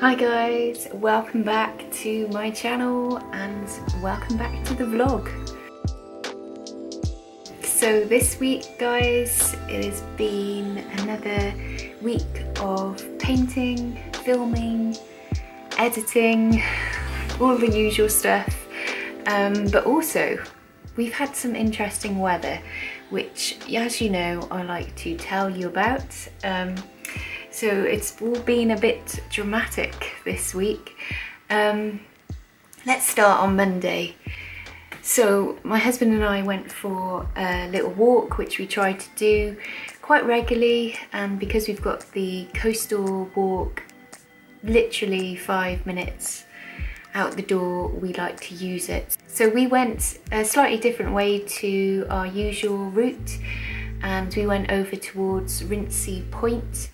Hi guys, welcome back to my channel and welcome back to the vlog. So this week guys, it has been another week of painting, filming, editing, all the usual stuff. Um, but also, we've had some interesting weather, which as you know, I like to tell you about. Um, so it's all been a bit dramatic this week. Um, let's start on Monday. So my husband and I went for a little walk, which we try to do quite regularly. And because we've got the coastal walk literally five minutes out the door, we like to use it. So we went a slightly different way to our usual route and we went over towards Rinsey Point.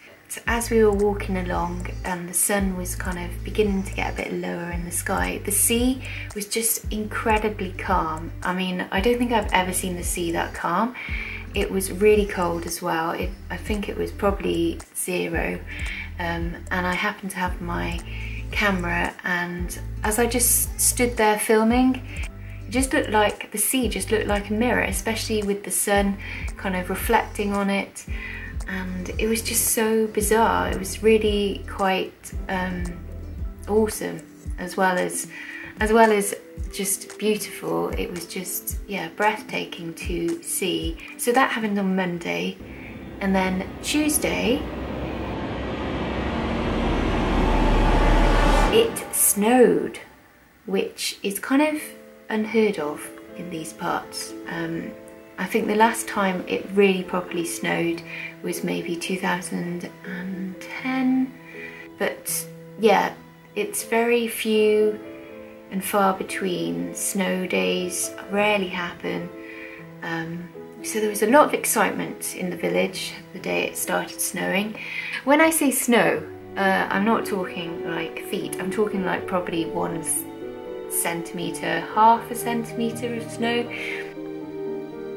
As we were walking along and the sun was kind of beginning to get a bit lower in the sky, the sea was just incredibly calm. I mean, I don't think I've ever seen the sea that calm. It was really cold as well. It, I think it was probably zero. Um, and I happened to have my camera and as I just stood there filming, it just looked like the sea just looked like a mirror, especially with the sun kind of reflecting on it and it was just so bizarre. It was really quite um, awesome as well as as well as just beautiful. It was just yeah breathtaking to see. So that happened on Monday, and then Tuesday it snowed, which is kind of unheard of in these parts. Um, I think the last time it really properly snowed was maybe 2010. But yeah, it's very few and far between. Snow days rarely happen. Um, so there was a lot of excitement in the village the day it started snowing. When I say snow, uh, I'm not talking like feet, I'm talking like probably one centimetre, half a centimetre of snow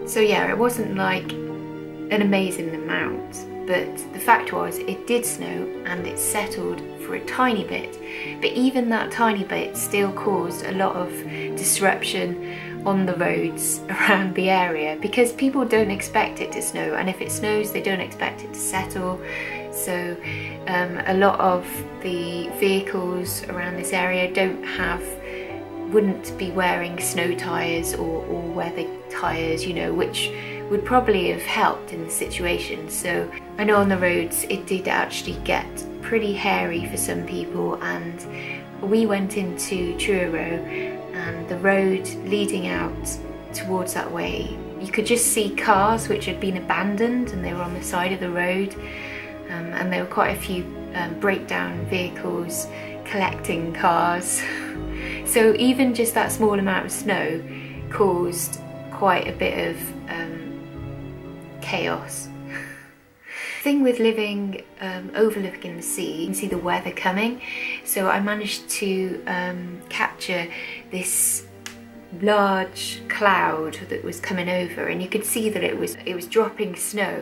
so yeah, it wasn't like an amazing amount, but the fact was it did snow and it settled for a tiny bit. But even that tiny bit still caused a lot of disruption on the roads around the area because people don't expect it to snow and if it snows they don't expect it to settle so um, a lot of the vehicles around this area don't have wouldn't be wearing snow tyres or, or weather tyres, you know, which would probably have helped in the situation. So I know on the roads it did actually get pretty hairy for some people and we went into Truro and the road leading out towards that way you could just see cars which had been abandoned and they were on the side of the road um, and there were quite a few um, breakdown vehicles collecting cars So even just that small amount of snow caused quite a bit of um, chaos. thing with living um, overlooking the sea, you can see the weather coming. So I managed to um, capture this large cloud that was coming over and you could see that it was it was dropping snow.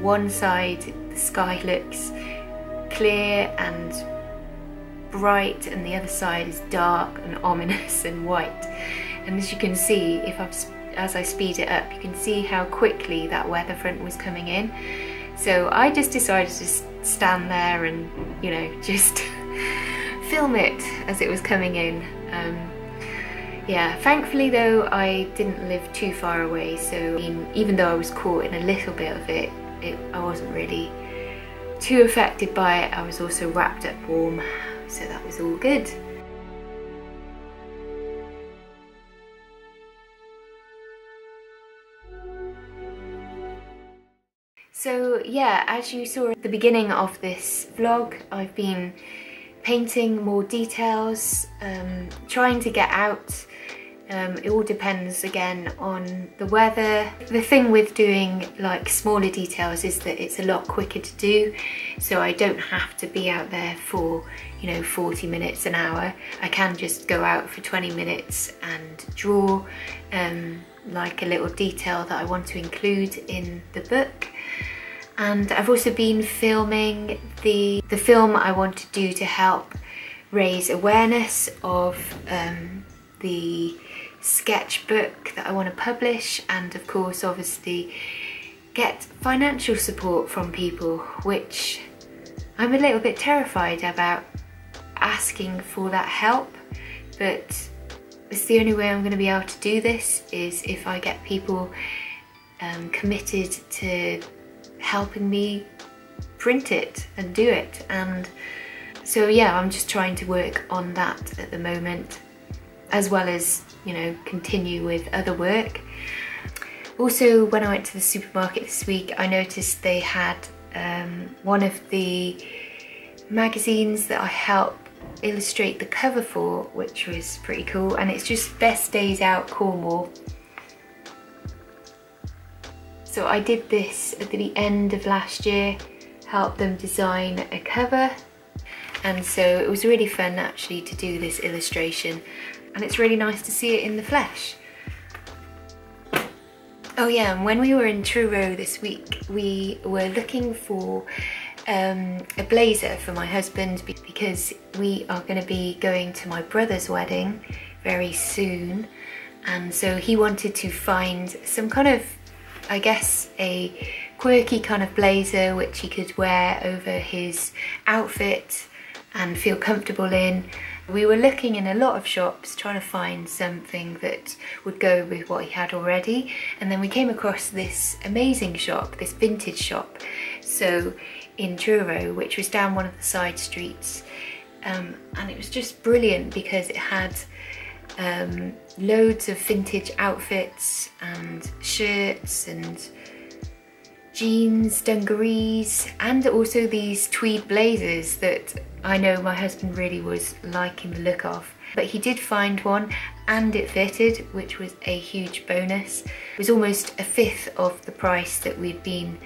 One side the sky looks clear and bright and the other side is dark and ominous and white. And as you can see, if I've, as I speed it up, you can see how quickly that weather front was coming in. So I just decided to stand there and, you know, just film it as it was coming in. Um, yeah, thankfully though, I didn't live too far away, so even though I was caught in a little bit of it, it I wasn't really too affected by it. I was also wrapped up warm so that was all good. So yeah, as you saw at the beginning of this vlog, I've been painting more details, um, trying to get out um, it all depends again on the weather. The thing with doing like smaller details is that it's a lot quicker to do so I don't have to be out there for you know 40 minutes an hour. I can just go out for 20 minutes and draw um, like a little detail that I want to include in the book and I've also been filming the, the film I want to do to help raise awareness of um, the sketchbook that I want to publish and of course obviously get financial support from people which I'm a little bit terrified about asking for that help but it's the only way I'm going to be able to do this is if I get people um, committed to helping me print it and do it. And so yeah I'm just trying to work on that at the moment as well as you know continue with other work also when I went to the supermarket this week I noticed they had um, one of the magazines that I help illustrate the cover for which was pretty cool and it's just best days out Cornwall so I did this at the end of last year, helped them design a cover. And so it was really fun actually to do this illustration and it's really nice to see it in the flesh. Oh yeah, and when we were in Truro this week, we were looking for um, a blazer for my husband because we are going to be going to my brother's wedding very soon. And so he wanted to find some kind of I guess a quirky kind of blazer which he could wear over his outfit and feel comfortable in. We were looking in a lot of shops trying to find something that would go with what he had already. And then we came across this amazing shop, this vintage shop. So in Truro which was down one of the side streets. Um, and it was just brilliant because it had um, loads of vintage outfits and shirts and jeans, dungarees and also these tweed blazers that I know my husband really was liking the look of. But he did find one and it fitted, which was a huge bonus. It was almost a fifth of the price that we'd been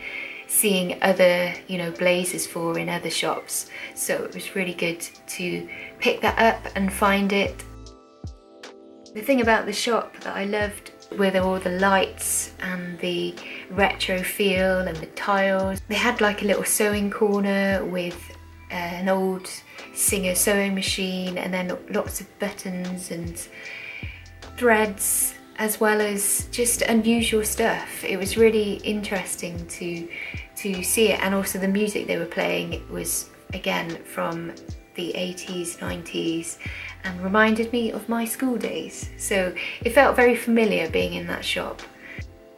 seeing other, you know, blazers for in other shops. So it was really good to pick that up and find it the thing about the shop that I loved were all the lights and the retro feel and the tiles. They had like a little sewing corner with an old Singer sewing machine and then lots of buttons and threads as well as just unusual stuff. It was really interesting to to see it and also the music they were playing was again from the 80s, 90s and reminded me of my school days. So it felt very familiar being in that shop.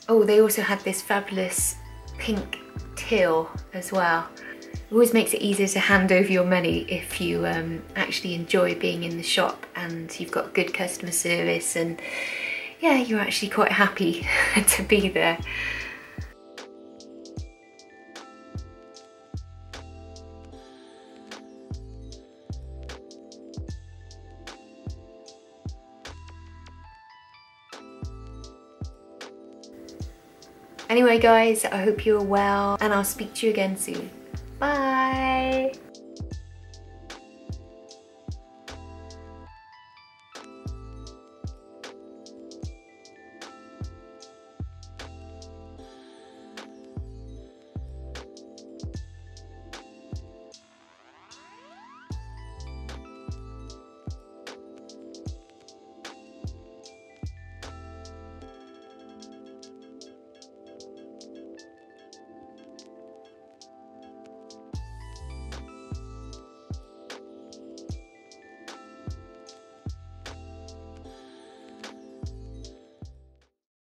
Oh, they also had this fabulous pink till as well. It always makes it easier to hand over your money if you um, actually enjoy being in the shop and you've got good customer service and yeah, you're actually quite happy to be there. Anyway guys, I hope you're well and I'll speak to you again soon. Bye!